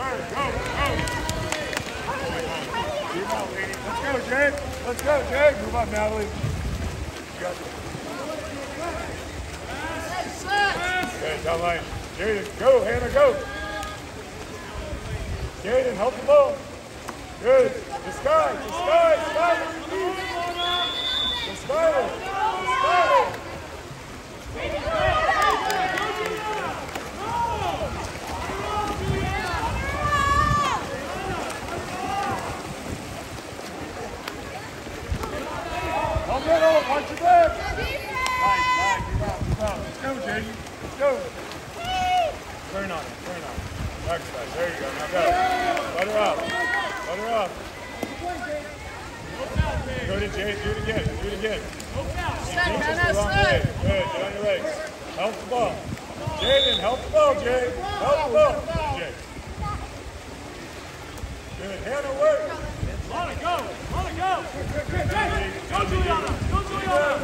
Let's go, Jade. Let's go, Jade. Move up, Natalie. Got it. Good, down line. Jaden, go, Hannah, go. Jaden, help the ball. Good. The sky, the sky, sky. The sky, the sky middle, watch your back. Nice, nice. Move out, move out. Let's go, Jaden. Let's go. Turn on it, turn on it. Dark side. There you go. Now go. Let her up. Let her up. Go to Jade. Do it again. Do it again. Set, Keep Hannah, just the wrong set. way. Good. Get on your legs. Help the ball. Jaden, help the ball, Jade. Help the ball. Jade. Good. Hannah, work. Lana, go! Lana, go! Go, Juliana! Go, Juliana!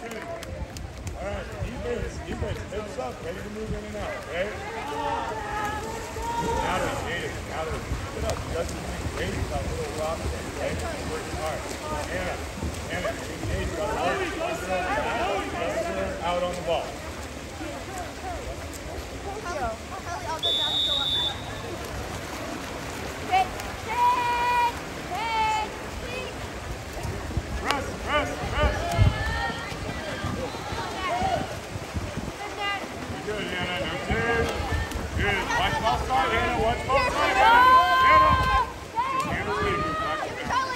All right. Defense. Defense. Hips up. Ready to move in and out. Okay? Natalie, Jaden. Natalie. Get up. Justin, Jaden got a little rock. Okay? Working hard. Hannah. Hannah. Jaden got a work. Justin, out on the ball. Press, press, press. Good, Hannah. No tears. Good. Watch ball side, Hannah. Watch ball side, Hannah. Hannah. Hannah's leading. Back to back.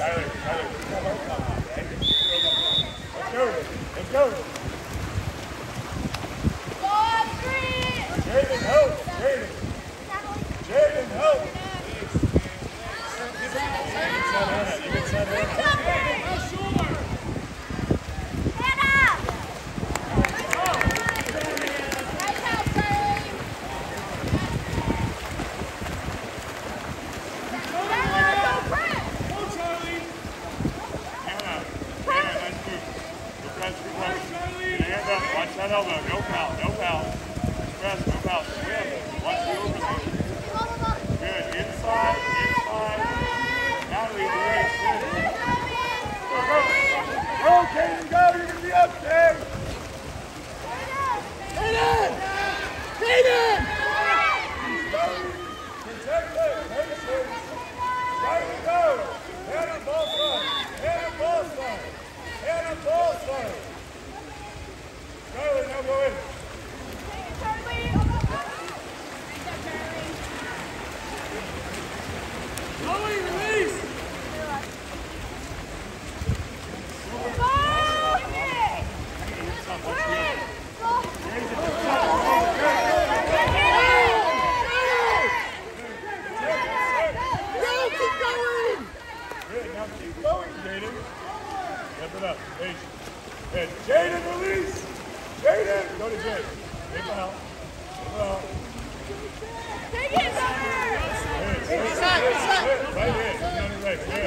Tyler, Tyler. Let's go. Go. Jaden, help. Jaden. Jaden, help. You can set Hannah. You can set Hannah. Hannah. Hannah, nice move. Good press, good press. Get a hand elbow. No foul. No foul. Good press, no foul. Swim. Watch the overload. Good. Inside. Inside. Natalie, the race. Good. Go, go. Go, Kaden, go. You're going to be up there. Protect it. Patience. Right we go. Hannah, ball side. Hannah, ball side. Hannah, ball side. Skylar, now go in. H. Good. Jaden, release. Jaden. Go to Jade. Take him out. Take him out. Take it. Good. Good. Good. Right here. He's on your right. Good.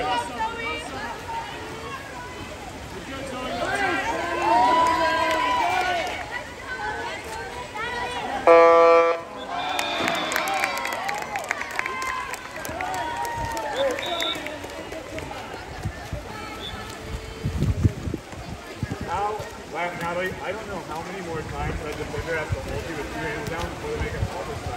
I don't know how many more times a defender has to hold you with two hands down before they make a call this time.